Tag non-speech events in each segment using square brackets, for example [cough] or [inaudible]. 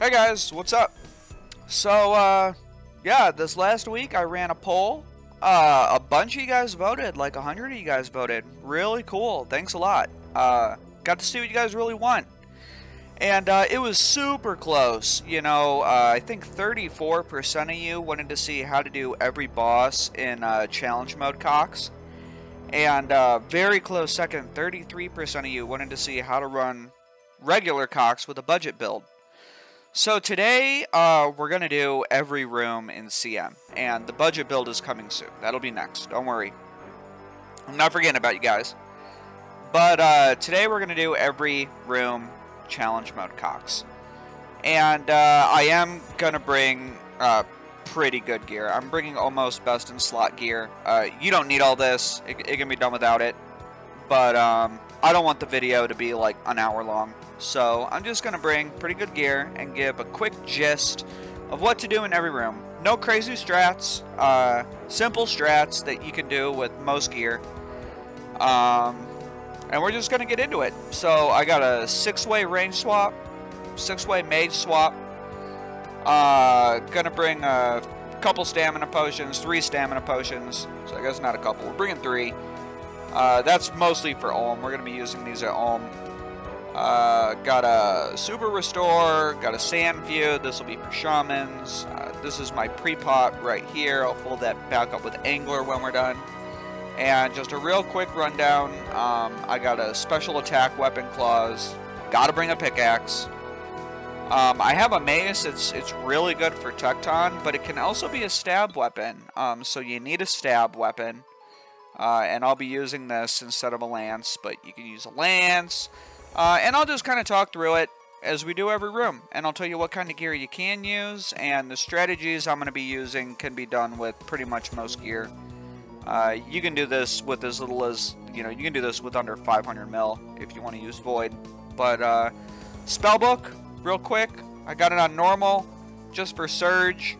Hey guys, what's up? So, uh, yeah, this last week I ran a poll. Uh, a bunch of you guys voted, like a hundred of you guys voted. Really cool. Thanks a lot. Uh, got to see what you guys really want. And uh, it was super close. You know, uh, I think 34% of you wanted to see how to do every boss in uh, challenge mode Cox. And uh, very close second, 33% of you wanted to see how to run regular Cox with a budget build. So today, uh, we're going to do every room in CM, and the budget build is coming soon. That'll be next, don't worry. I'm not forgetting about you guys. But uh, today we're going to do every room challenge mode Cox. And uh, I am going to bring uh, pretty good gear. I'm bringing almost best in slot gear. Uh, you don't need all this, it, it, can be done without it. But um, I don't want the video to be like an hour long. So I'm just going to bring pretty good gear and give a quick gist of what to do in every room. No crazy strats, uh, simple strats that you can do with most gear. Um, and we're just going to get into it. So I got a six-way range swap, six-way mage swap. Uh, gonna bring a couple stamina potions, three stamina potions. So I guess not a couple, we're bringing three. Uh, that's mostly for Olm. We're going to be using these at Olm. Uh, got a Super Restore, got a Sanfew, This will be for Shamans. Uh, this is my pre-pot right here. I'll fold that back up with Angler when we're done. And just a real quick rundown. Um, I got a Special Attack Weapon Claws. Gotta bring a pickaxe. Um, I have a mace. It's it's really good for Tekton, but it can also be a stab weapon. Um, so you need a stab weapon. Uh, and I'll be using this instead of a lance, but you can use a lance. Uh, and I'll just kind of talk through it as we do every room. And I'll tell you what kind of gear you can use, and the strategies I'm going to be using can be done with pretty much most gear. Uh, you can do this with as little as, you know, you can do this with under 500 mil if you want to use Void. But, uh, Spellbook, real quick, I got it on normal, just for Surge,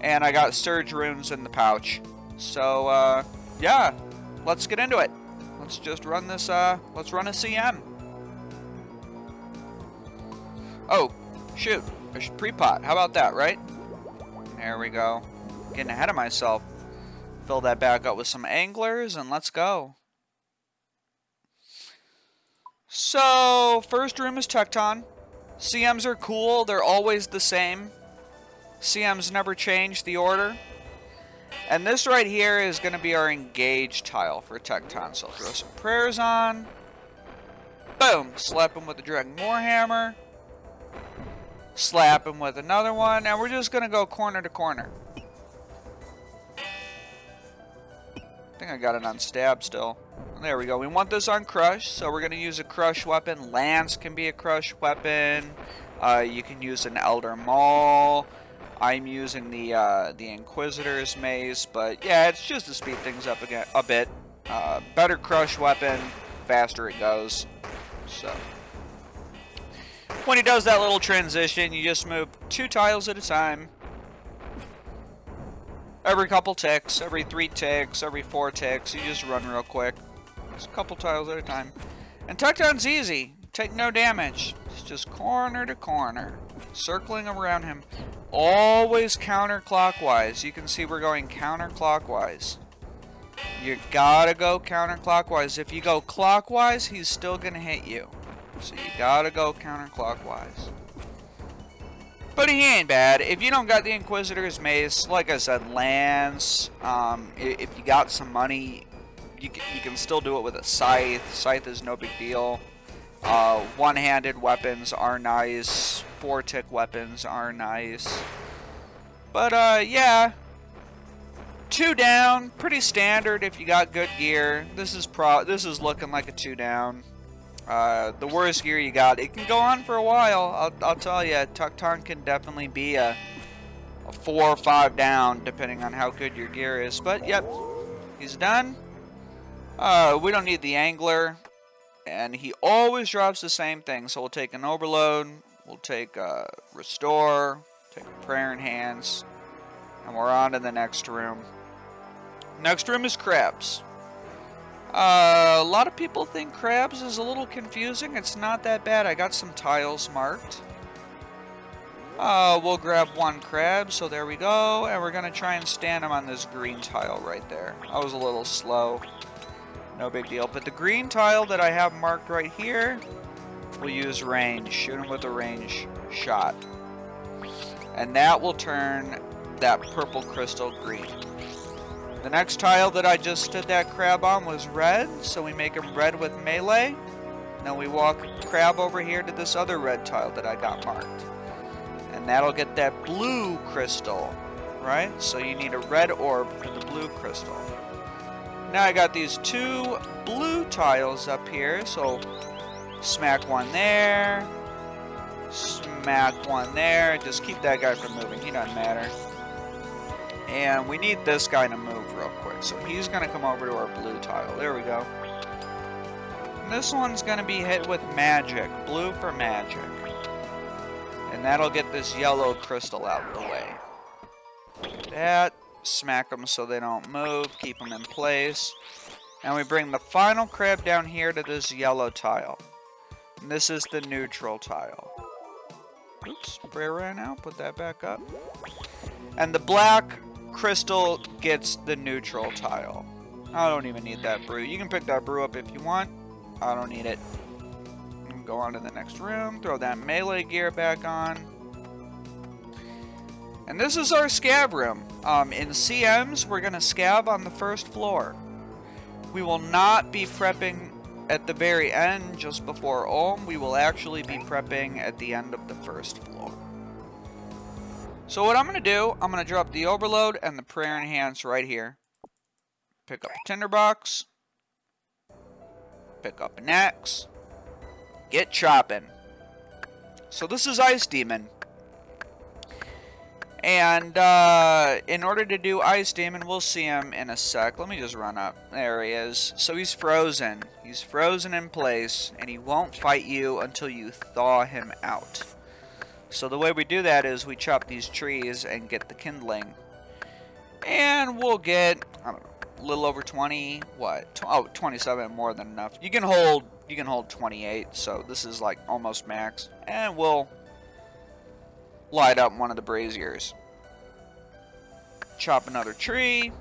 and I got Surge runes in the pouch. So, uh, yeah, let's get into it. Let's just run this, uh, let's run a CM. Oh, shoot. Should pre-pot. How about that, right? There we go. Getting ahead of myself. Fill that back up with some anglers, and let's go. So, first room is Tekton. CMs are cool. They're always the same. CMs never change the order. And this right here is going to be our engage tile for Tekton. So I'll throw some prayers on. Boom. Slap him with the Dragon Warhammer. Slap him with another one. And we're just going to go corner to corner. I think I got it on stab still. There we go. We want this on crush, so we're going to use a crush weapon. Lance can be a crush weapon. Uh, you can use an Elder Maul. I'm using the uh, the Inquisitor's Mace, but yeah, it's just to speed things up again a bit. Uh, better crush weapon, faster it goes. So when he does that little transition, you just move two tiles at a time. Every couple ticks, every three ticks, every four ticks, you just run real quick. Just a couple tiles at a time. And Tekton's easy. Take no damage. It's just corner to corner. Circling around him. Always counterclockwise. You can see we're going counterclockwise. You gotta go counterclockwise. If you go clockwise, he's still gonna hit you. So you gotta go counterclockwise. But he ain't bad. If you don't got the Inquisitor's Mace, like I said, Lance, um, if you got some money, you can, you can still do it with a Scythe. Scythe is no big deal. Uh, One-handed weapons are nice. Four-tick weapons are nice. But, uh, yeah. Two down, pretty standard if you got good gear. This is pro. This is looking like a two down. Uh, the worst gear you got. It can go on for a while. I'll, I'll tell you, Tekton can definitely be a, a four or five down, depending on how good your gear is. But, yep, he's done. Uh, we don't need the angler. And he always drops the same thing. So we'll take an overload. We'll take a restore. Take a prayer enhance, And we're on to the next room. Next room is crabs. Uh, a lot of people think crabs is a little confusing. It's not that bad. I got some tiles marked. Uh, we'll grab one crab, so there we go, and we're going to try and stand him on this green tile right there. I was a little slow. No big deal. But the green tile that I have marked right here, we'll use range. Shoot him with a range shot. And that will turn that purple crystal green. The next tile that I just stood that crab on was red, so we make him red with melee. Then we walk crab over here to this other red tile that I got marked. And that'll get that blue crystal, right? So you need a red orb for the blue crystal. Now I got these two blue tiles up here, so smack one there, smack one there, just keep that guy from moving, he doesn't matter. And we need this guy to move real quick, so he's going to come over to our blue tile, there we go. And this one's going to be hit with magic, blue for magic. And that'll get this yellow crystal out of the way. That, smack them so they don't move, keep them in place. And we bring the final crab down here to this yellow tile. And this is the neutral tile. Oops, spray ran out, put that back up. And the black crystal gets the neutral tile. I don't even need that brew. You can pick that brew up if you want. I don't need it. Go on to the next room, throw that melee gear back on. And this is our scab room. Um, in CMs, we're going to scab on the first floor. We will not be prepping at the very end, just before Olm. We will actually be prepping at the end of the first floor. So what I'm going to do, I'm going to drop the Overload and the Prayer Enhance right here. Pick up a Tinderbox. Pick up an axe get chopping. So this is Ice Demon. And uh, in order to do Ice Demon, we'll see him in a sec. Let me just run up. There he is. So he's frozen. He's frozen in place, and he won't fight you until you thaw him out. So the way we do that is we chop these trees and get the kindling. And we'll get, I don't know, a little over 20, what? Oh, 27, more than enough. You can hold you can hold 28, so this is like almost max. And we'll light up one of the braziers. Chop another tree.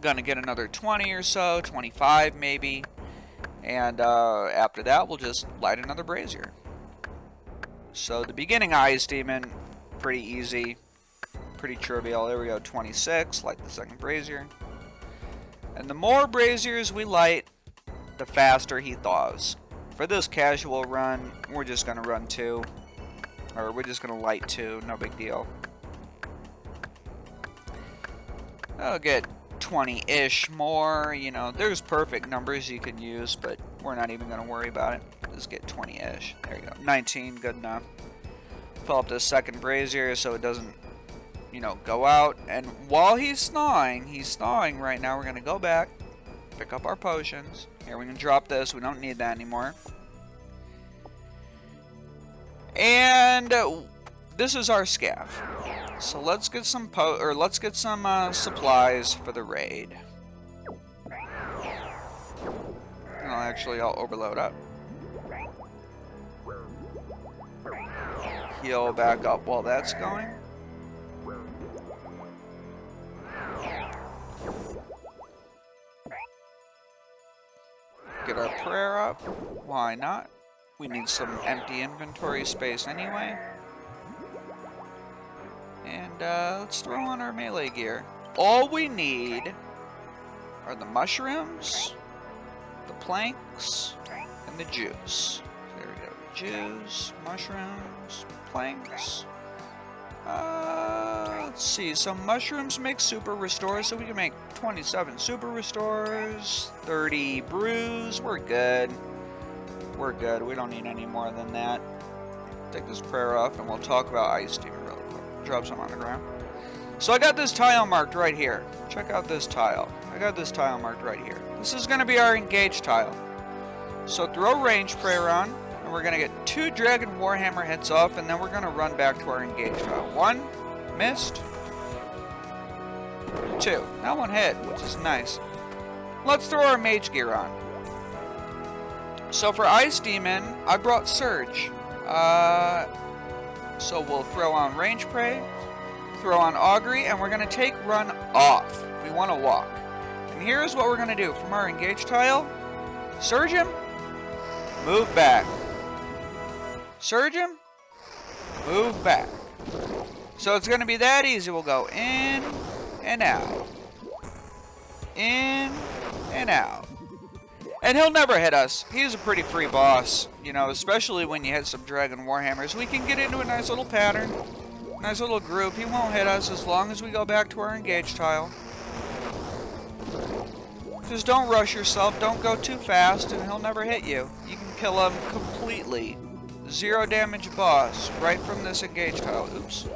Gonna get another 20 or so, 25 maybe. And uh, after that, we'll just light another brazier. So the beginning Ice Demon, pretty easy, pretty trivial. There we go, 26, light the second brazier. And the more braziers we light, the faster he thaws. For this casual run, we're just going to run two. Or we're just going to light two, no big deal. I'll get 20-ish more, you know, there's perfect numbers you can use, but we're not even going to worry about it. Just get 20-ish. There you go. 19, good enough. Fill up the second brazier so it doesn't, you know, go out. And while he's thawing, he's thawing right now, we're going to go back, pick up our potions, here, we can drop this. We don't need that anymore. And this is our scav. So let's get some po or let's get some uh, supplies for the raid. And I'll actually I'll overload up. Heal back up while that's going. Get our prayer up. Why not? We need some empty inventory space anyway. And uh, let's throw on our melee gear. All we need are the mushrooms, the planks, and the juice. There we go. Juice, mushrooms, planks. Uh, let's see. So mushrooms make super restores, so we can make 27 super restores, 30 brews. We're good. We're good. We don't need any more than that. Take this prayer off, and we'll talk about ice steam really quick. Drop some on the ground. So I got this tile marked right here. Check out this tile. I got this tile marked right here. This is going to be our engage tile. So throw range prayer on we're going to get two Dragon Warhammer heads off, and then we're going to run back to our engage file. One, missed. Two. That one hit, which is nice. Let's throw our mage gear on. So for Ice Demon, I brought Surge. Uh, So we'll throw on Range Prey, throw on Augury, and we're going to take Run off. We want to walk. And here's what we're going to do. From our Engage tile, Surge him, move back. Surge him, move back. So it's going to be that easy. We'll go in and out. In and out. And he'll never hit us. He's a pretty free boss, you know, especially when you hit some Dragon Warhammers. We can get into a nice little pattern, nice little group. He won't hit us as long as we go back to our engage tile. Just don't rush yourself, don't go too fast, and he'll never hit you. You can kill him completely. Zero damage boss, right from this engage tile. Oops.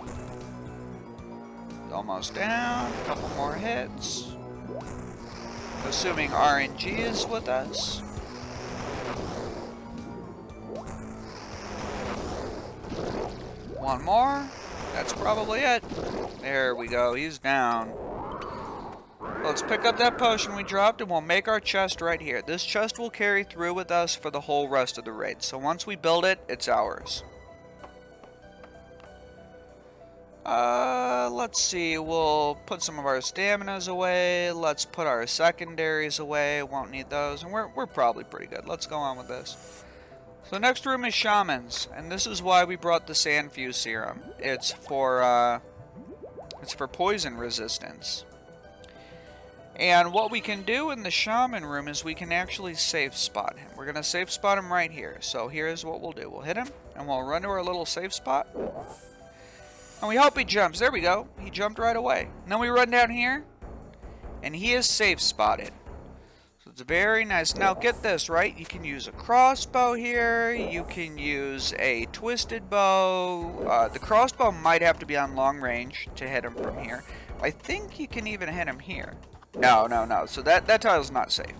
Almost down, couple more hits. Assuming RNG is with us. One more. That's probably it. There we go. He's down. Let's pick up that potion we dropped and we'll make our chest right here. This chest will carry through with us for the whole rest of the raid. So once we build it, it's ours. Uh, let's see. We'll put some of our staminas away. Let's put our secondaries away. Won't need those. And we're, we're probably pretty good. Let's go on with this. So the next room is Shamans. And this is why we brought the Sanfew Serum. It's for, uh, it's for poison resistance. And what we can do in the Shaman room is we can actually safe spot him. We're going to safe spot him right here. So here's what we'll do. We'll hit him, and we'll run to our little safe spot. And we hope he jumps. There we go. He jumped right away. And then we run down here. And he is safe spotted. So it's very nice. Now get this, right? You can use a crossbow here. You can use a twisted bow. Uh, the crossbow might have to be on long range to hit him from here. I think you can even hit him here. No, no, no. So that, that tile's not safe.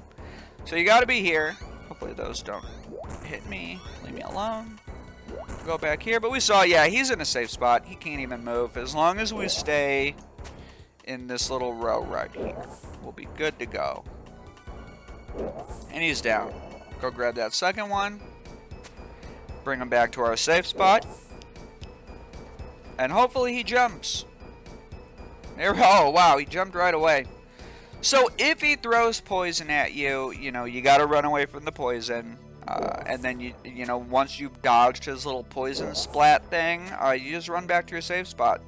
So you gotta be here. Hopefully those don't hit me. Leave me alone go back here. But we saw, yeah, he's in a safe spot. He can't even move. As long as we stay in this little row right here, we'll be good to go. And he's down. Go grab that second one. Bring him back to our safe spot. And hopefully he jumps. There, [laughs] oh, wow, he jumped right away. So if he throws poison at you, you know, you got to run away from the poison. Uh, and then you you know once you've dodged his little poison splat thing, uh, you just run back to your safe spot.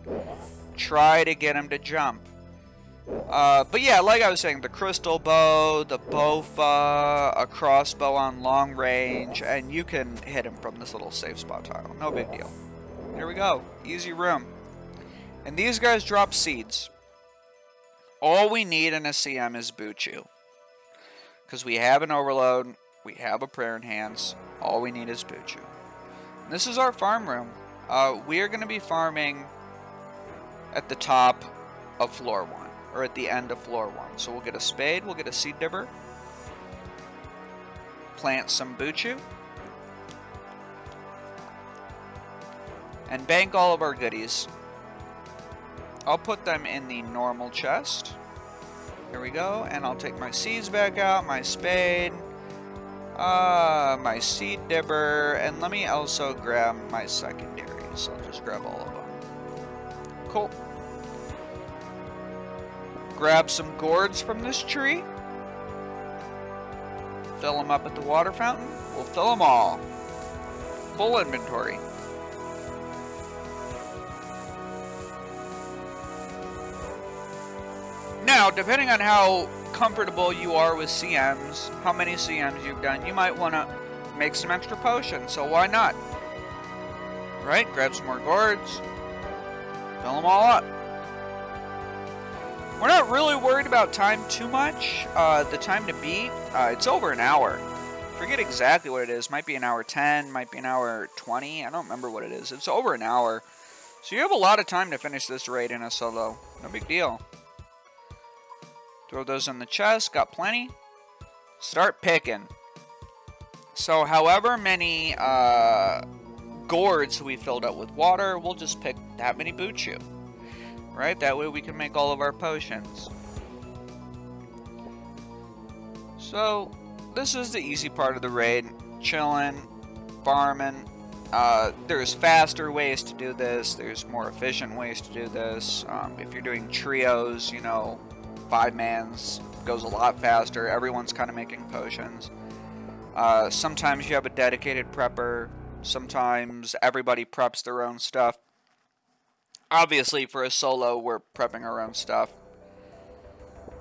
Try to get him to jump. Uh, but yeah, like I was saying, the crystal bow, the bowfa, a crossbow on long range, and you can hit him from this little safe spot tile. No big deal. Here we go. Easy room. And these guys drop seeds. All we need in a CM is Buchu. Because we have an overload, we have a prayer enhance. All we need is Buchu. This is our farm room. Uh, we are going to be farming at the top of floor one, or at the end of floor one. So we'll get a spade, we'll get a seed dibber, plant some Buchu, and bank all of our goodies. I'll put them in the normal chest. Here we go, and I'll take my seeds back out, my spade, uh, my seed dibber, and let me also grab my secondaries. I'll just grab all of them. Cool. Grab some gourds from this tree. Fill them up at the water fountain. We'll fill them all. Full inventory. Now, depending on how comfortable you are with CMs, how many CMs you've done, you might want to make some extra potions, so why not? Right? Grab some more gourds, fill them all up. We're not really worried about time too much. Uh, the time to beat, uh, it's over an hour. Forget exactly what it is. Might be an hour 10, might be an hour 20. I don't remember what it is. It's over an hour. So you have a lot of time to finish this raid in a solo. No big deal. Throw those in the chest. Got plenty. Start picking. So however many uh, gourds we filled up with water, we'll just pick that many Buchu. Right? That way we can make all of our potions. So, this is the easy part of the raid. Chilling, farming, Uh, there's faster ways to do this. There's more efficient ways to do this. Um, if you're doing trios, you know, five mans goes a lot faster. Everyone's kind of making potions. Uh, sometimes you have a dedicated prepper. Sometimes everybody preps their own stuff. Obviously, for a solo, we're prepping our own stuff.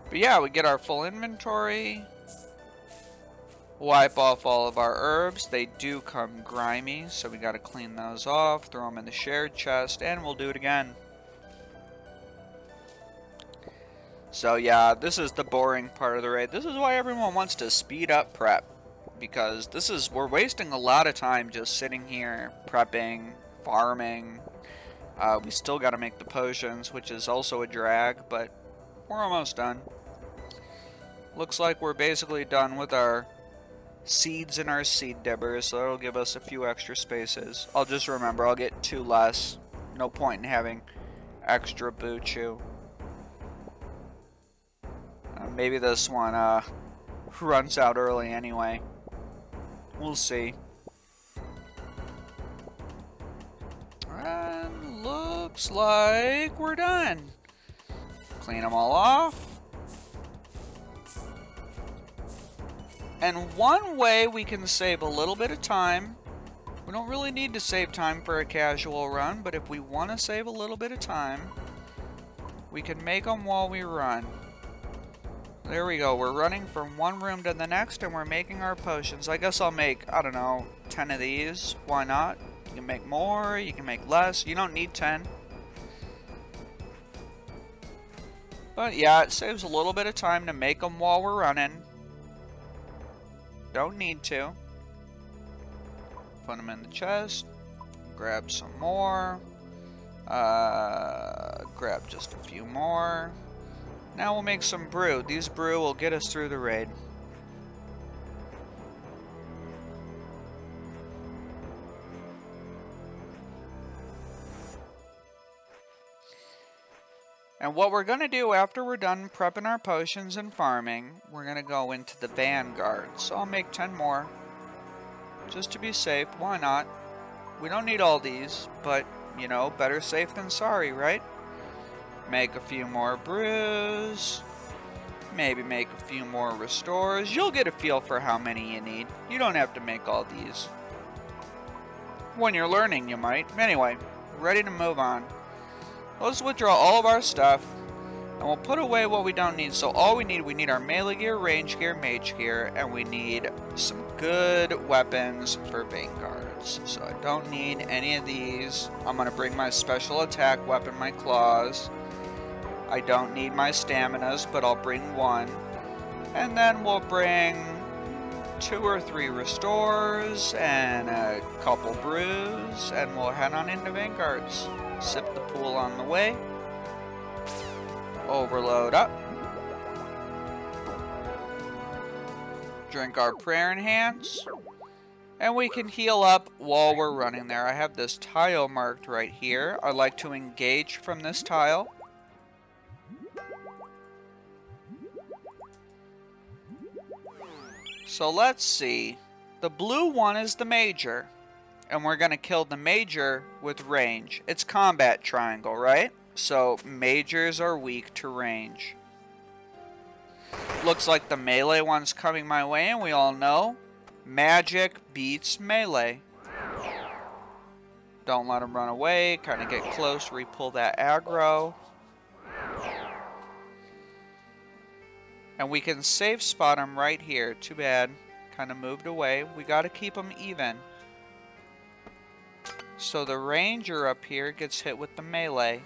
But yeah, we get our full inventory. Wipe off all of our herbs. They do come grimy, so we gotta clean those off, throw them in the shared chest, and we'll do it again. So yeah, this is the boring part of the raid. This is why everyone wants to speed up prep. Because this is, we're wasting a lot of time just sitting here, prepping, farming. Uh, we still gotta make the potions, which is also a drag, but we're almost done. Looks like we're basically done with our seeds in our seed dibbers, so that'll give us a few extra spaces. I'll just remember, I'll get two less. No point in having extra Buchu. Uh, maybe this one uh, runs out early anyway. We'll see. And looks like we're done. Clean them all off. And one way we can save a little bit of time, we don't really need to save time for a casual run, but if we want to save a little bit of time, we can make them while we run. There we go, we're running from one room to the next and we're making our potions. I guess I'll make, I don't know, 10 of these. Why not? You can make more, you can make less. You don't need 10. But yeah, it saves a little bit of time to make them while we're running. Don't need to. Put them in the chest. Grab some more. Uh, grab just a few more. Now we'll make some brew. These brew will get us through the raid. And what we're going to do after we're done prepping our potions and farming, we're going to go into the Vanguard. So I'll make 10 more. Just to be safe, why not? We don't need all these, but, you know, better safe than sorry, right? Make a few more brews. Maybe make a few more restores. You'll get a feel for how many you need. You don't have to make all these. When you're learning, you might. Anyway, ready to move on. Let's withdraw all of our stuff. And we'll put away what we don't need. So all we need, we need our melee gear, range gear, mage gear, and we need some good weapons for Vanguards. So I don't need any of these. I'm going to bring my special attack weapon, my claws. I don't need my staminas, but I'll bring one. And then we'll bring two or three restores and a couple brews, and we'll head on into Vanguards. Sip the pool on the way. Overload up. Drink our prayer enhance. And we can heal up while we're running there. I have this tile marked right here. I like to engage from this tile. So let's see. The blue one is the major and we're going to kill the major with range. It's combat triangle, right? So majors are weak to range. Looks like the melee one's coming my way, and we all know magic beats melee. Don't let him run away. Kind of get close, repull that aggro. And we can safe spot him right here. Too bad. Kind of moved away. We got to keep him even. So the ranger up here gets hit with the melee.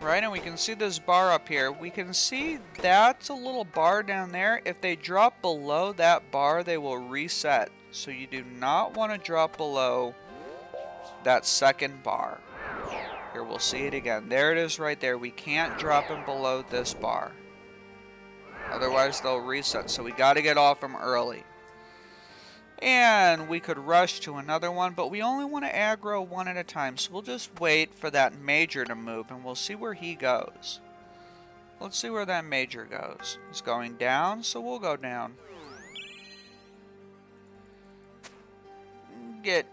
Right, and we can see this bar up here. We can see that's a little bar down there. If they drop below that bar, they will reset. So you do not want to drop below that second bar. Here, we'll see it again. There it is right there. We can't drop them below this bar. Otherwise, they'll reset. So we got to get off them early. And we could rush to another one, but we only want to aggro one at a time. So we'll just wait for that major to move, and we'll see where he goes. Let's see where that major goes. He's going down, so we'll go down. get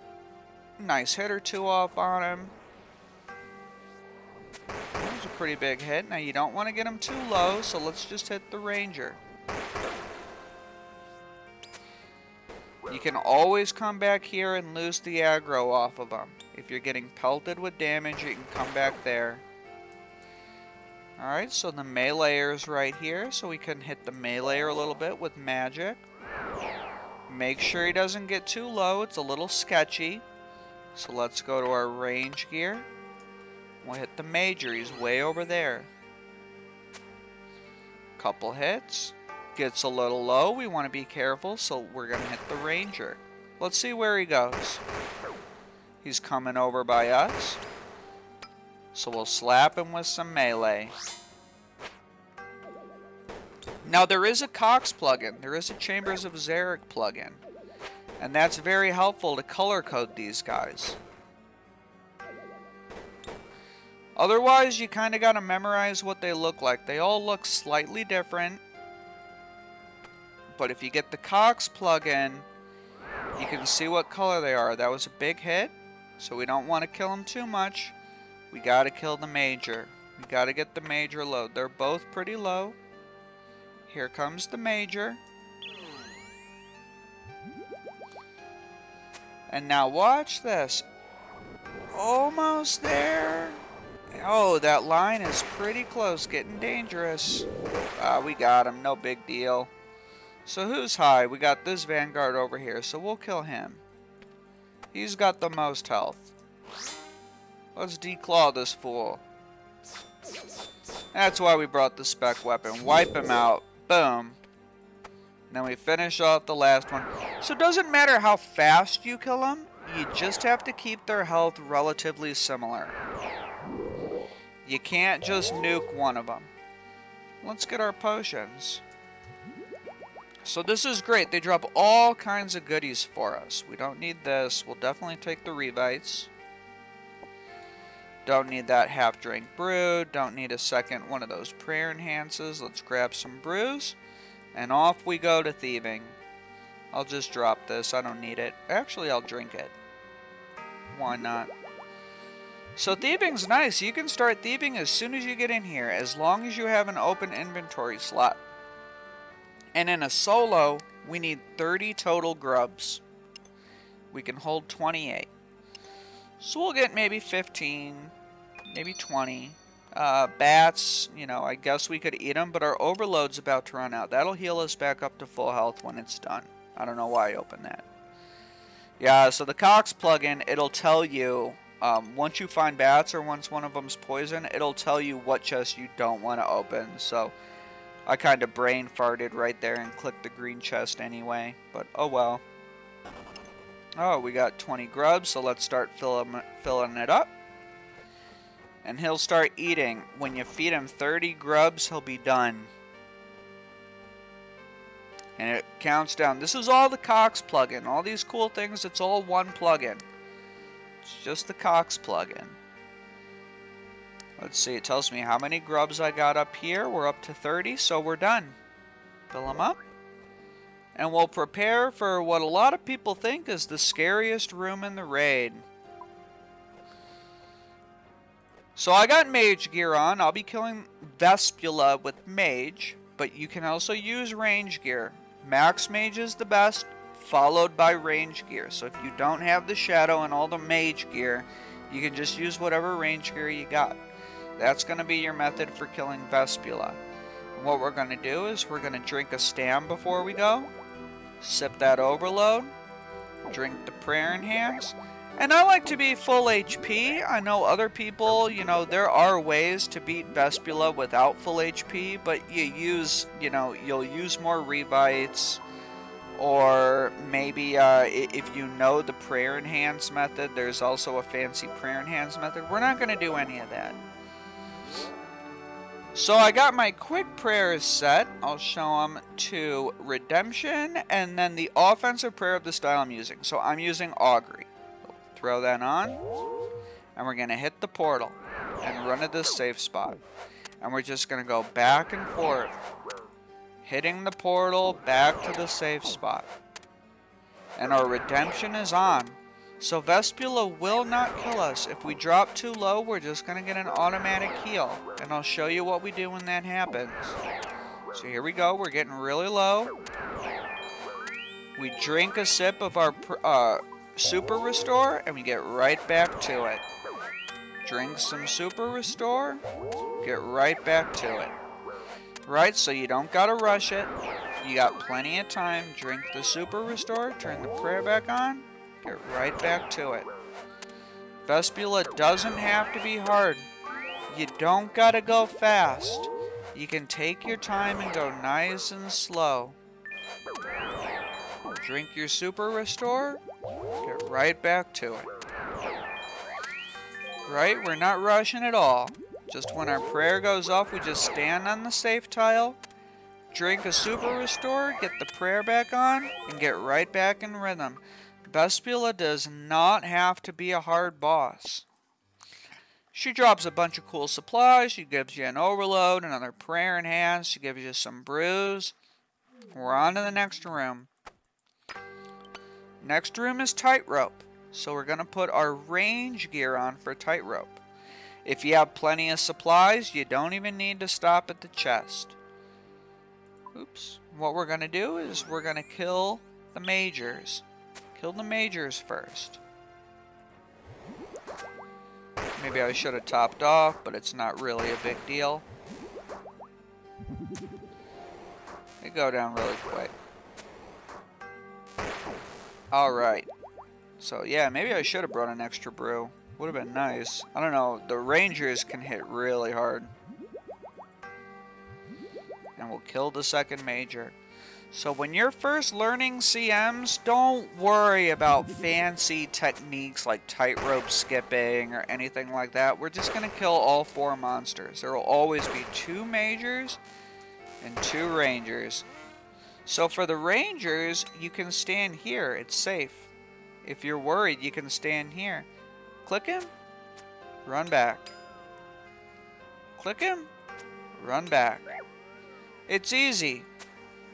nice hit or two off on him. That's a pretty big hit. Now you don't want to get him too low, so let's just hit the Ranger. You can always come back here and lose the aggro off of them. If you're getting pelted with damage, you can come back there. Alright, so the meleeer is right here, so we can hit the meleeer a little bit with magic. Make sure he doesn't get too low, it's a little sketchy. So let's go to our range gear. We'll hit the major, he's way over there. Couple hits. Gets a little low, we want to be careful, so we're going to hit the ranger. Let's see where he goes. He's coming over by us. So we'll slap him with some melee. Now there is a Cox plugin. There is a Chambers of Xeric plugin. And that's very helpful to color code these guys. Otherwise, you kind of got to memorize what they look like. They all look slightly different. But if you get the Cox plug-in, you can see what color they are. That was a big hit, so we don't want to kill them too much. We gotta kill the major. We gotta get the major low. They're both pretty low. Here comes the major. And now watch this. Almost there. Oh, that line is pretty close. Getting dangerous. Ah, we got him. No big deal. So who's high? We got this Vanguard over here, so we'll kill him. He's got the most health. Let's declaw this fool. That's why we brought the spec weapon. Wipe him out. Boom. Then we finish off the last one. So it doesn't matter how fast you kill them. You just have to keep their health relatively similar. You can't just nuke one of them. Let's get our potions. So this is great. They drop all kinds of goodies for us. We don't need this. We'll definitely take the revites. Don't need that half drink brew. Don't need a second one of those prayer enhances. Let's grab some brews. And off we go to thieving. I'll just drop this. I don't need it. Actually, I'll drink it. Why not? So thieving's nice. You can start thieving as soon as you get in here, as long as you have an open inventory slot. And in a solo, we need 30 total grubs. We can hold 28. So we'll get maybe 15, maybe 20. Uh, bats, you know, I guess we could eat them, but our overload's about to run out. That'll heal us back up to full health when it's done. I don't know why I opened that. Yeah, so the Cox plugin, it'll tell you, um, once you find bats or once one of them's poison, it'll tell you what chest you don't want to open. So I kind of brain farted right there and clicked the green chest anyway, but oh well. Oh, we got 20 grubs, so let's start filling, filling it up. And he'll start eating. When you feed him 30 grubs, he'll be done. And it counts down. This is all the Cox plugin. All these cool things, it's all one plugin. It's just the Cox plugin. Let's see, it tells me how many grubs I got up here. We're up to 30, so we're done. Fill them up and we'll prepare for what a lot of people think is the scariest room in the raid. So I got mage gear on. I'll be killing Vespula with mage, but you can also use range gear. Max mage is the best, followed by range gear. So if you don't have the shadow and all the mage gear, you can just use whatever range gear you got. That's going to be your method for killing Vespula. what we're going to do is we're going to drink a stam before we go. Sip that overload. Drink the prayer enhance. And I like to be full HP. I know other people, you know, there are ways to beat Vespula without full HP, but you use, you know, you'll use more revites, or maybe uh, if you know the prayer enhance method, there's also a fancy prayer enhance method. We're not going to do any of that. So I got my quick prayers set. I'll show them to Redemption and then the offensive prayer of the style I'm using. So I'm using Augury. throw that on. And we're going to hit the portal and run to this safe spot. And we're just going to go back and forth. Hitting the portal back to the safe spot. And our redemption is on. So Vespula will not kill us. If we drop too low, we're just going to get an automatic heal. And I'll show you what we do when that happens. So here we go. We're getting really low. We drink a sip of our uh, Super Restore, and we get right back to it. Drink some Super Restore, get right back to it. Right, so you don't gotta rush it. You got plenty of time. Drink the Super Restore, turn the prayer back on, get right back to it. Vespula doesn't have to be hard. You don't gotta go fast. You can take your time and go nice and slow. Drink your Super Restore, get right back to it. Right? We're not rushing at all. Just when our prayer goes off, we just stand on the safe tile, drink a Super Restore, get the prayer back on, and get right back in rhythm. Vespula does not have to be a hard boss. She drops a bunch of cool supplies. She gives you an overload, another prayer in hand. She gives you some brews. We're on to the next room. Next room is tightrope. So we're going to put our range gear on for tightrope. If you have plenty of supplies, you don't even need to stop at the chest. Oops. What we're going to do is we're going to kill the majors. Kill the majors first. Maybe I should have topped off, but it's not really a big deal. They go down really quick. Alright. So yeah, maybe I should have brought an extra brew. Would have been nice. I don't know, the rangers can hit really hard. And we'll kill the second major. So when you're first learning CMs, don't worry about fancy techniques like tightrope skipping or anything like that. We're just going to kill all four monsters. There will always be two majors and two rangers. So for the rangers, you can stand here. It's safe. If you're worried, you can stand here. Click him, run back. Click him, run back. It's easy.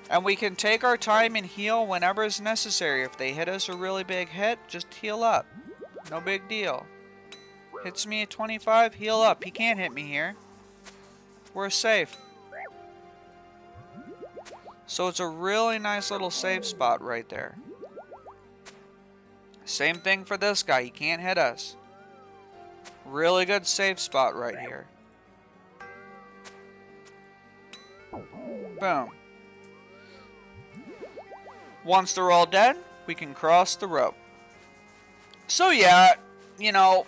And we can take our time and heal whenever is necessary. If they hit us a really big hit, just heal up. No big deal. Hits me at 25, heal up. He can't hit me here. We're safe. So it's a really nice little safe spot right there. Same thing for this guy. He can't hit us. Really good safe spot right here. Boom. Once they're all dead, we can cross the rope. So yeah, you know,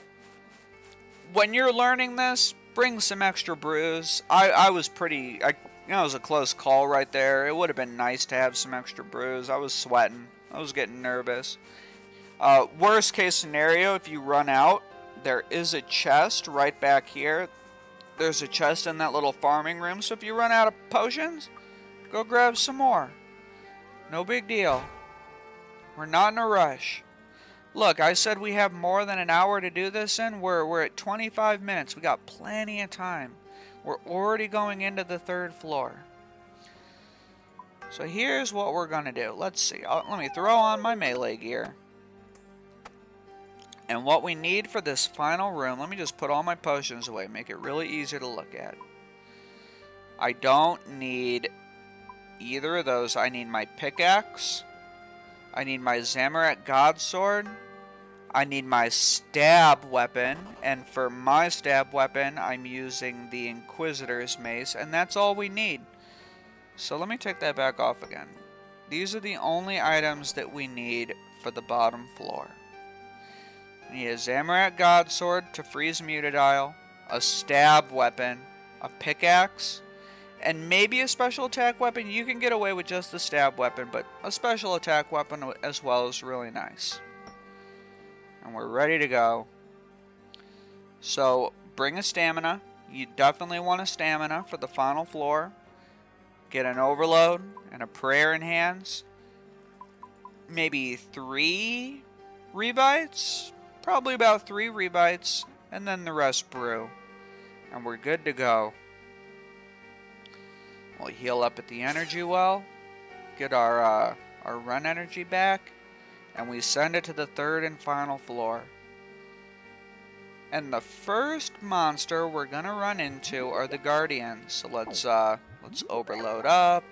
when you're learning this, bring some extra brews. I, I was pretty, I, you know, it was a close call right there. It would have been nice to have some extra brews. I was sweating. I was getting nervous. Uh, worst case scenario, if you run out, there is a chest right back here. There's a chest in that little farming room, so if you run out of potions, go grab some more. No big deal. We're not in a rush. Look, I said we have more than an hour to do this in. We're, we're at 25 minutes. We got plenty of time. We're already going into the third floor. So here's what we're going to do. Let's see. I'll, let me throw on my melee gear. And what we need for this final room, let me just put all my potions away, make it really easy to look at. I don't need either of those. I need my pickaxe. I need my Zamorak God Sword. I need my stab weapon. And for my stab weapon, I'm using the Inquisitor's Mace. And that's all we need. So let me take that back off again. These are the only items that we need for the bottom floor. We need a Zamorak God Sword to freeze Mutadile, a stab weapon, a pickaxe, and maybe a special attack weapon. You can get away with just the stab weapon, but a special attack weapon as well is really nice. And we're ready to go. So, bring a stamina. You definitely want a stamina for the final floor. Get an overload and a prayer enhance. Maybe three revites? Probably about three revites, and then the rest brew. And we're good to go. We'll heal up at the energy well, get our uh, our run energy back, And we send it to the third and final floor. And the first monster we're gonna run into are the Guardians. So let's uh let's overload up.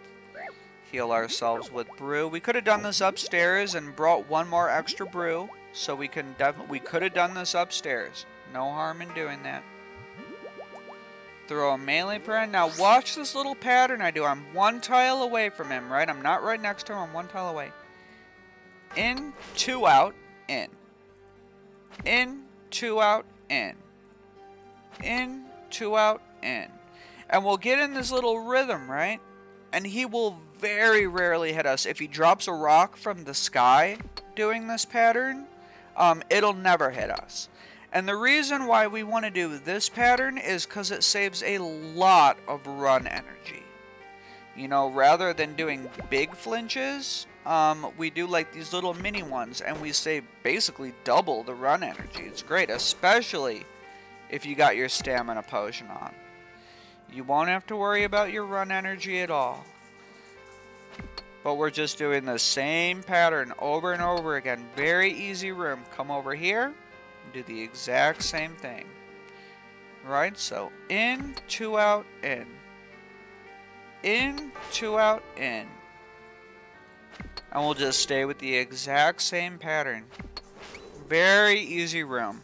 Heal ourselves with brew. We could have done this upstairs and brought one more extra brew. So we can definitely we could have done this upstairs. No harm in doing that. Throw a melee prayer. Now watch this little pattern I do. I'm one tile away from him, right? I'm not right next to him. I'm one tile away. In, two out, in. In, two out, in. In, two out, in. And we'll get in this little rhythm, right? And he will very rarely hit us. If he drops a rock from the sky doing this pattern, um, it'll never hit us. And the reason why we want to do this pattern is because it saves a lot of run energy. You know, rather than doing big flinches, um, we do like these little mini ones and we save basically double the run energy. It's great, especially if you got your stamina potion on. You won't have to worry about your run energy at all. But we're just doing the same pattern over and over again. Very easy room. Come over here do the exact same thing. Right? So in, two out, in. In, two out, in. And we'll just stay with the exact same pattern. Very easy room.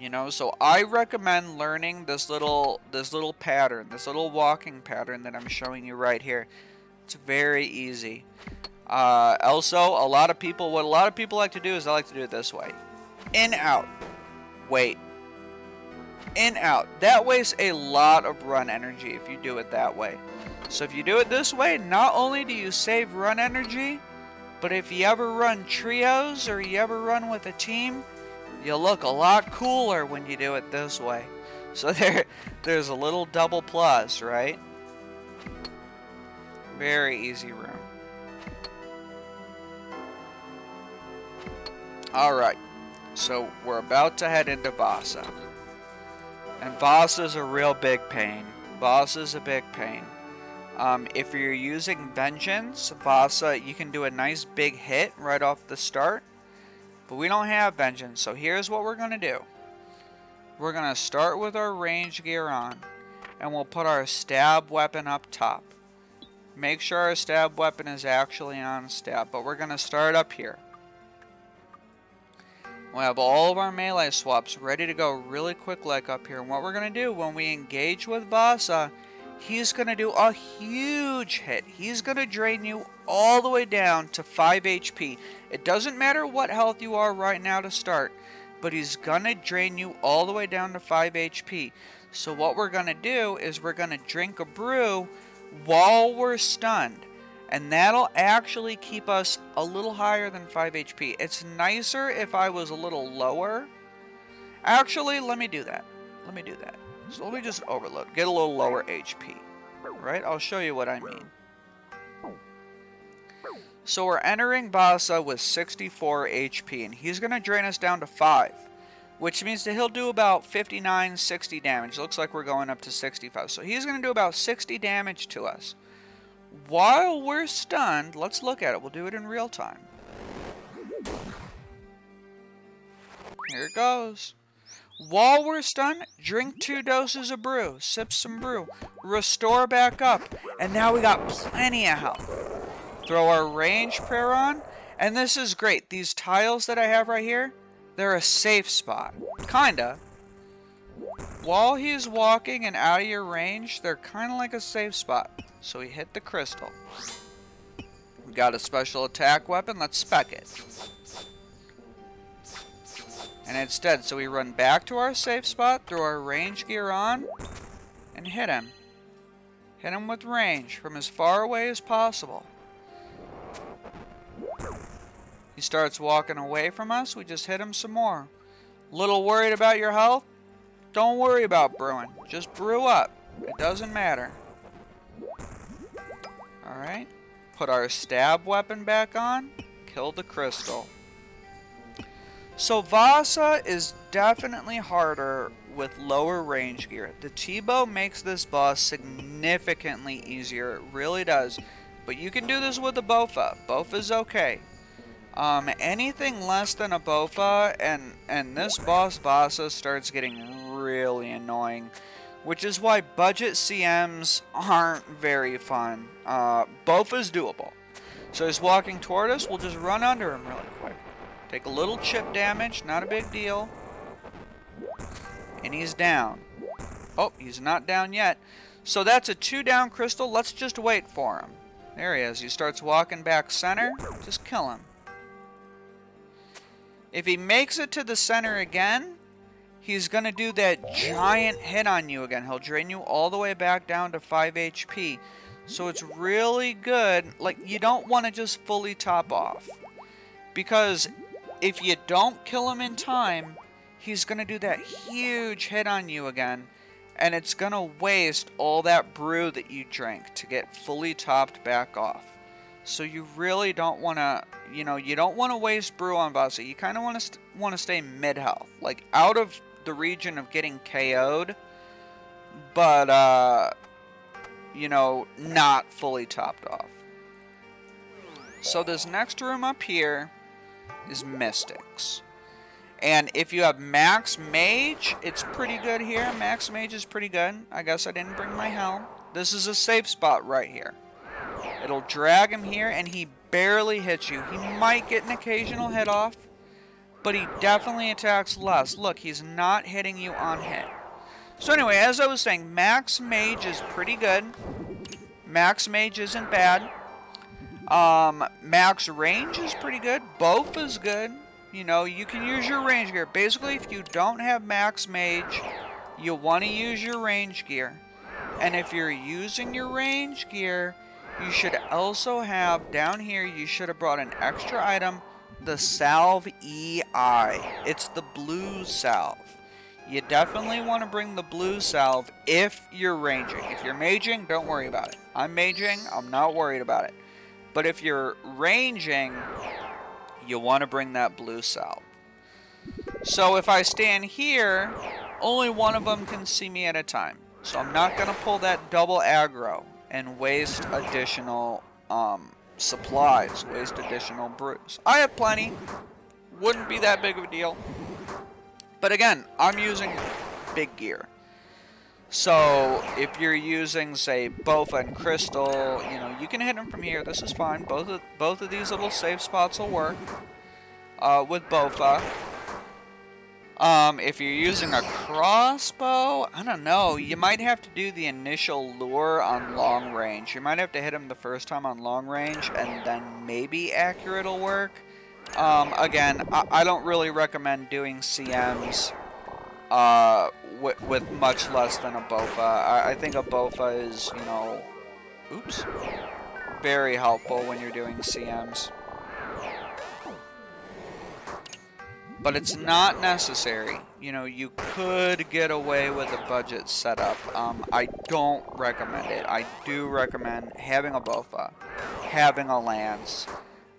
You know, so I recommend learning this little this little pattern, this little walking pattern that I'm showing you right here. It's very easy. Uh, also, a lot of people, what a lot of people like to do is they like to do it this way. In, out. Wait. In, out. That wastes a lot of run energy if you do it that way. So if you do it this way, not only do you save run energy, but if you ever run trios or you ever run with a team, you'll look a lot cooler when you do it this way. So [laughs] there, there's a little double plus, right? Very easy room. Alright. So we're about to head into Vasa. And Vasa's a real big pain. Vasa's a big pain. Um, if you're using Vengeance, Vasa, you can do a nice big hit right off the start. But we don't have Vengeance, so here's what we're going to do. We're going to start with our range gear on. And we'll put our stab weapon up top. Make sure our stab weapon is actually on stab, but we're going to start up here. We have all of our melee swaps ready to go really quick like up here. And what we're going to do when we engage with Vasa, he's going to do a huge hit. He's going to drain you all the way down to 5 HP. It doesn't matter what health you are right now to start, but he's going to drain you all the way down to 5 HP. So what we're going to do is we're going to drink a brew while we're stunned and that'll actually keep us a little higher than 5 HP. It's nicer if I was a little lower. Actually, let me do that. Let me do that. So let me just overload. Get a little lower HP. Right? I'll show you what I mean. So we're entering Vasa with 64 HP, and he's going to drain us down to 5. Which means that he'll do about 59, 60 damage. Looks like we're going up to 65. So he's going to do about 60 damage to us. While we're stunned, let's look at it. We'll do it in real time. Here it goes. While we're stunned, drink two doses of brew. Sip some brew. Restore back up. And now we got plenty of health. Throw our range prayer on. And this is great. These tiles that I have right here, they're a safe spot. Kinda. While he's walking and out of your range, they're kind of like a safe spot. So we hit the crystal. We got a special attack weapon. Let's spec it. And it's dead. So we run back to our safe spot, throw our range gear on, and hit him. Hit him with range from as far away as possible. He starts walking away from us. We just hit him some more. Little worried about your health? Don't worry about brewing. Just brew up. It doesn't matter. Alright. Put our stab weapon back on. Kill the crystal. So Vasa is definitely harder with lower range gear. The T-bow makes this boss significantly easier. It really does. But you can do this with the Bowfa. Bowfa's okay. Um, anything less than a Bowfa, and, and this boss Vasa starts getting really annoying. Which is why budget CMs aren't very fun. Uh, Bowfa's doable. So he's walking toward us, we'll just run under him really quick. Take a little chip damage, not a big deal. And he's down. Oh, he's not down yet. So that's a two down crystal. Let's just wait for him. There he is. He starts walking back center. Just kill him. If he makes it to the center again, he's going to do that giant hit on you again. He'll drain you all the way back down to 5 HP. So it's really good. Like, you don't want to just fully top off. Because if you don't kill him in time, he's going to do that huge hit on you again. And it's going to waste all that brew that you drank to get fully topped back off. So you really don't want to, you know, you don't want to waste brew on Vasa. You kind of want to want to stay mid health, like out of the region of getting KO'd, but uh, you know, not fully topped off. So this next room up here is Mystics. And if you have Max Mage, it's pretty good here. Max Mage is pretty good. I guess I didn't bring my helm. This is a safe spot right here. It'll drag him here, and he barely hits you. He might get an occasional hit off, but he definitely attacks less. Look, he's not hitting you on hit. So anyway, as I was saying, Max Mage is pretty good. Max Mage isn't bad. Um, Max Range is pretty good. Both is good. You know, you can use your range gear. Basically, if you don't have Max Mage, you want to use your range gear. And if you're using your range gear, you should also have, down here, you should have brought an extra item, the Salve EI. It's the blue salve. You definitely want to bring the blue salve if you're ranging. If you're maging, don't worry about it. I'm maging, I'm not worried about it. But if you're ranging, you want to bring that blue salve. So if I stand here, only one of them can see me at a time. So I'm not going to pull that double aggro and waste additional um, supplies, waste additional brews. I have plenty. Wouldn't be that big of a deal. But again, I'm using big gear. So if you're using, say, Bowfa and Crystal, you know, you can hit them from here. This is fine. Both of, both of these little safe spots will work uh, with Bowfa. Um, if you're using a crossbow, I don't know. You might have to do the initial lure on long range. You might have to hit him the first time on long range, and then maybe accurate will work. Um, again, I, I, don't really recommend doing CMs uh, with much less than a Bowfa. I, I think a Bowfa is, you know, oops, very helpful when you're doing CMs. But it's not necessary. You know, you could get away with a budget setup. Um, I don't recommend it. I do recommend having a Bowfa, having a Lance,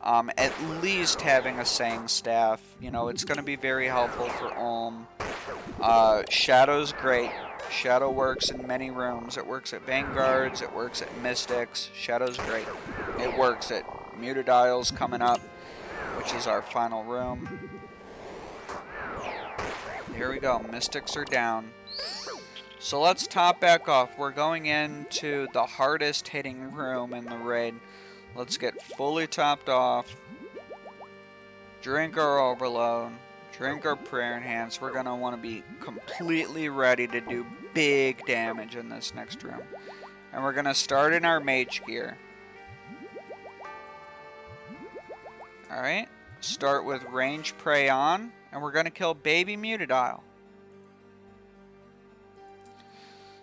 um, at least having a Sang staff. You know, it's going to be very helpful for Olm. Uh, Shadow's great. Shadow works in many rooms. It works at Vanguards. It works at Mystics. Shadow's great. It works at Mutadiles coming up, which is our final room. Here we go. Mystics are down. So let's top back off. We're going into the hardest hitting room in the raid. Let's get fully topped off. Drink our overload. Drink our prayer enhance. We're going to want to be completely ready to do big damage in this next room. And we're going to start in our mage gear. Alright. Start with range prey on and we're going to kill baby Mutadile.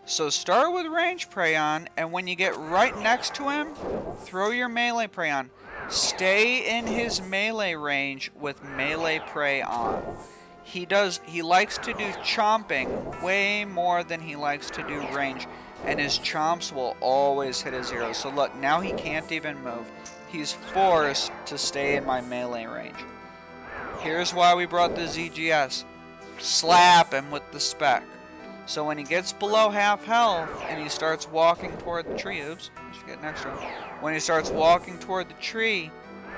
So start with range prey on, and when you get right next to him, throw your melee prey on. Stay in his melee range with melee prey on. He does he likes to do chomping way more than he likes to do range, and his chomps will always hit a zero. So look, now he can't even move. He's forced to stay in my melee range. Here's why we brought the ZGS. Slap him with the spec. So when he gets below half health and he starts walking toward the tree, oops, I should get next one. When he starts walking toward the tree,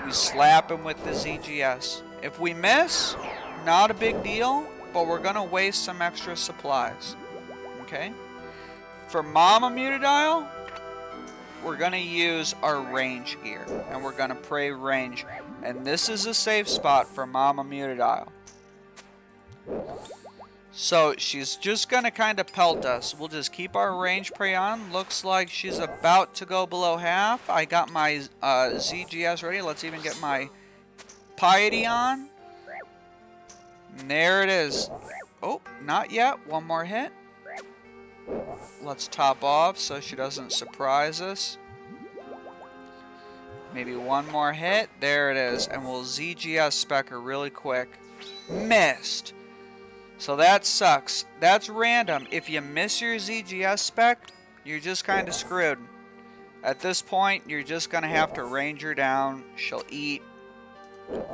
we slap him with the ZGS. If we miss, not a big deal, but we're to waste some extra supplies. Okay? For Mama Mutadile, we're going to use our range gear. And we're going to pray range. And this is a safe spot for Mama Mutadile. So she's just going to kind of pelt us. We'll just keep our range prey on. Looks like she's about to go below half. I got my uh, ZGS ready. Let's even get my Piety on. There it is. Oh, not yet. One more hit. Let's top off so she doesn't surprise us. Maybe one more hit. There it is. And we'll ZGS spec her really quick. Missed. So that sucks. That's random. If you miss your ZGS spec, you're just kind of screwed. At this point, you're just going to have to range her down. She'll eat.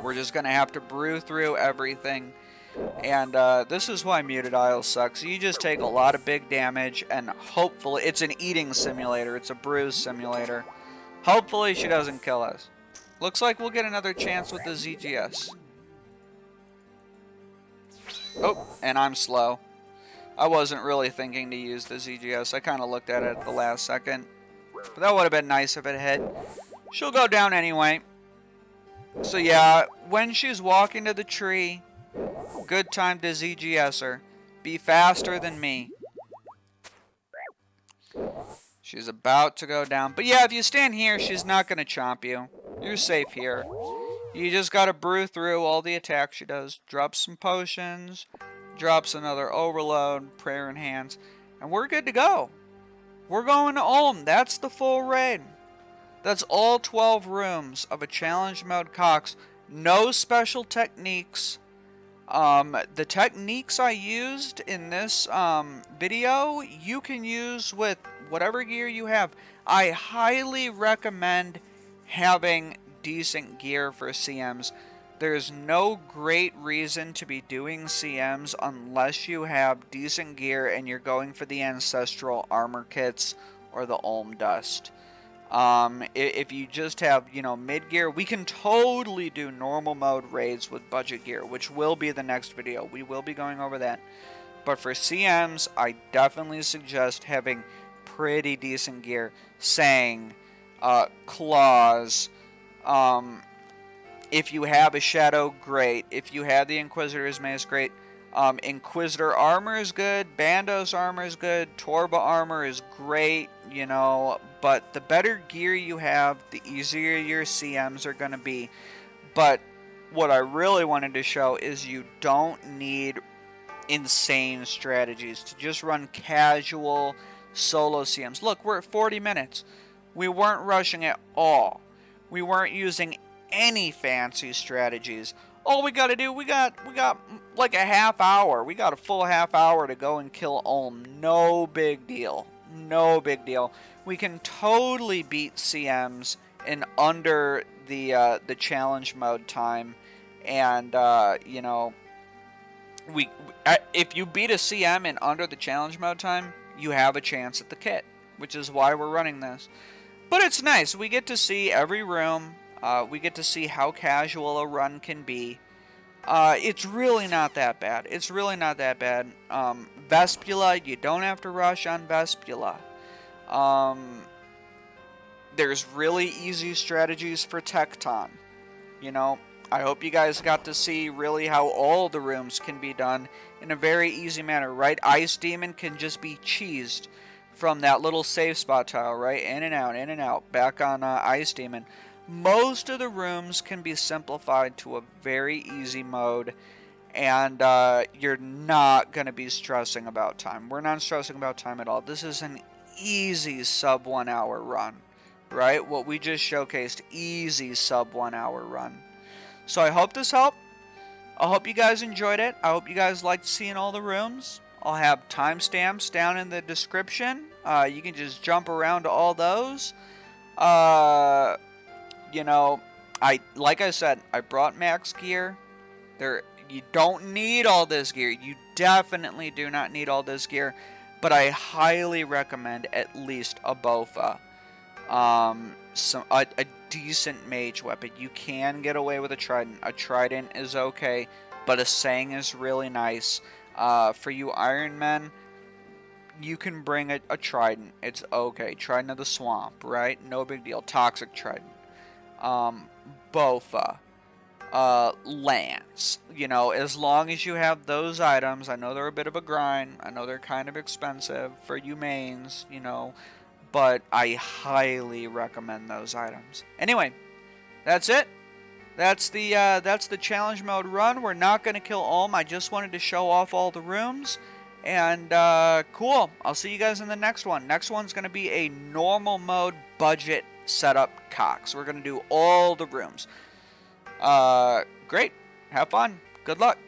We're just going to have to brew through everything. And uh, this is why Mutadile sucks. You just take a lot of big damage, and hopefully... It's an eating simulator. It's a brews simulator. Hopefully she doesn't kill us. Looks like we'll get another chance with the ZGS. Oh, and I'm slow. I wasn't really thinking to use the ZGS. I kind of looked at it at the last second. But that would have been nice if it hit. She'll go down anyway. So yeah, when she's walking to the tree, good time to ZGS her. Be faster than me. She's about to go down. But yeah, if you stand here, she's not going to chomp you. You're safe here. You just gotta brew through all the attacks she does. Drops some potions, drops another overload, prayer enhance, and we're good to go. We're going to Olm. That's the full raid. That's all 12 rooms of a challenge mode Cox. No special techniques. Um, the techniques I used in this um, video, you can use with whatever gear you have. I highly recommend having decent gear for CMs. There's no great reason to be doing CMs unless you have decent gear and you're going for the Ancestral Armor Kits or the Olm Dust. Um, if you just have, you know, mid gear, we can totally do normal mode raids with budget gear, which will be the next video. We will be going over that. But for CMs, I definitely suggest having pretty decent gear. Sang, uh, claws, um, if you have a Shadow, great. If you have the Inquisitor's Mace, great. Um, Inquisitor armor is good. Bandos armor is good. Torva armor is great, you know. But the better gear you have, the easier your CMs are going to be. But what I really wanted to show is you don't need insane strategies to just run casual solo CMs. Look, we're at 40 minutes. We weren't rushing at all. We weren't using any fancy strategies. All we got to do, we got we got like a half hour. We got a full half hour to go and kill Olm. No big deal. No big deal. We can totally beat CMs in under the uh, the challenge mode time, and uh, you know, we if you beat a CM in under the challenge mode time, you have a chance at the kit, which is why we're running this. But it's nice. We get to see every room. Uh, we get to see how casual a run can be. Uh, it's really not that bad. It's really not that bad. Um, Vespula, you don't have to rush on Vespula. Um, there's really easy strategies for Tekton. You know, I hope you guys got to see really how all the rooms can be done in a very easy manner, right? Ice Demon can just be cheesed from that little safe spot tile, right? In and out, in and out, back on uh, Ice Demon. Most of the rooms can be simplified to a very easy mode, and uh, you're not going to be stressing about time. We're not stressing about time at all. This is an easy sub one hour run, right? What we just showcased, easy sub one hour run. So I hope this helped. I hope you guys enjoyed it. I hope you guys liked seeing all the rooms. I'll have timestamps down in the description. Uh, you can just jump around to all those. Uh, you know, I like I said, I brought max gear. There, you don't need all this gear. You definitely do not need all this gear, but I highly recommend at least a Bowfa. Um, some a, a decent mage weapon. You can get away with a trident. A trident is okay, but a sang is really nice. Uh, for you Iron Men, you can bring a, a trident. It's okay. Trident of the Swamp, right? No big deal. Toxic Trident. Um, Bowfa. Uh, Lance. You know, as long as you have those items, I know they're a bit of a grind. I know they're kind of expensive for you mains, you know, but I highly recommend those items. Anyway, that's it. That's the uh, that's the challenge mode run. We're not going to kill Olm. I just wanted to show off all the rooms. And uh, cool. I'll see you guys in the next one. Next one's going to be a normal mode budget setup cox. We're going to do all the rooms. Uh, great. Have fun. Good luck.